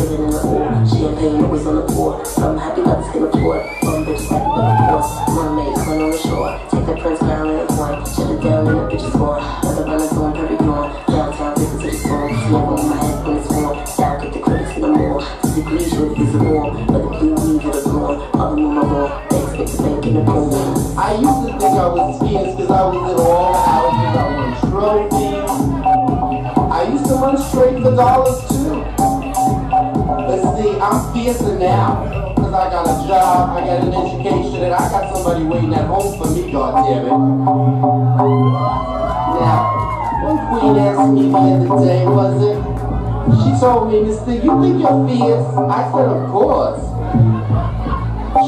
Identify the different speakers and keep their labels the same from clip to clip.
Speaker 1: living in the oil. Champagne always on the pour. From happy lovers can report. One bitch happy but of course. Mermaid swim on the shore. Take that, prince crown and a coin. Shut it down and the bitch is gone. Other runners on perfect norm. Downtown taking to the storm. Smoke on my head when it's warm. Style get the critics in the mall. To degrees with is the norm. But the blue weed with a blonde. All the mama law. Thanks, make the bank in the boom.
Speaker 2: I used to think I was fierce because I was in all out. I won trophies. I used to run straight for dollars I'm fiercer now. Cause I got a job, I got an education, and I got somebody waiting at home for me, God damn it. Now, one queen asked me the other day, was it? She told me, Mister, you think you're fierce? I said, of course.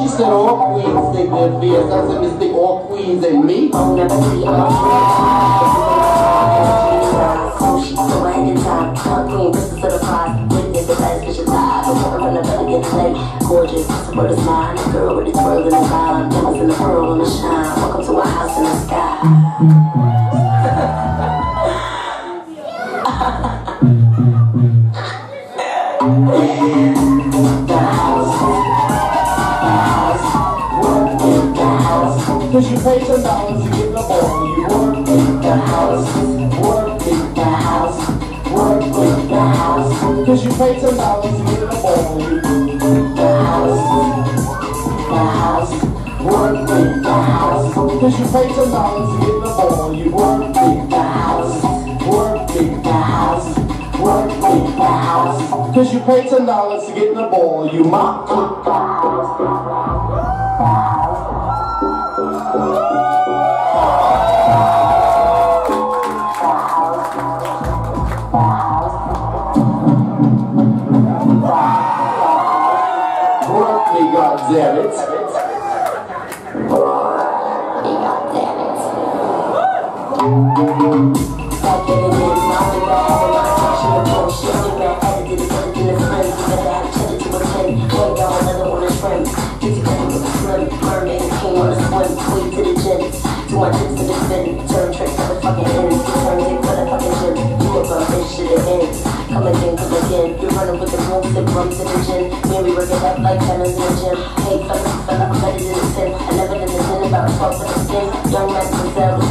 Speaker 2: She said all queens think they're fierce. I said, mister, all queens and me?
Speaker 1: Never see Gorgeous, what is mine? Girl with the twirl in the vibe. Diamonds in the pearl in the shine. Welcome to a house in the sky. the house. The house.
Speaker 2: Work in the
Speaker 1: house.
Speaker 2: Cause you pay some dollars to get the ball. You work in
Speaker 1: the house,
Speaker 2: work in the
Speaker 1: house,
Speaker 2: work in the
Speaker 1: house,
Speaker 2: Cause you pay some dollars to get work in the house, Cause you pay some dollars to get the ball. You work in the
Speaker 1: house,
Speaker 2: work in the
Speaker 1: house,
Speaker 2: work in the
Speaker 1: house,
Speaker 2: Cause you pay ten dollars to get in the ball. You mop. Work me, goddammit. Back
Speaker 1: my tricks in the spin. Turn tricks to the fucking ends. Turn dick for the fucking gym. You a bum, this shit it ends. Come again, come again. You're running with the moves, sip rums in the gym. Man, we work it up like tennis in the I'm better than the sin. 11 in the sin, about 12 for the skin. Young man, Giselle,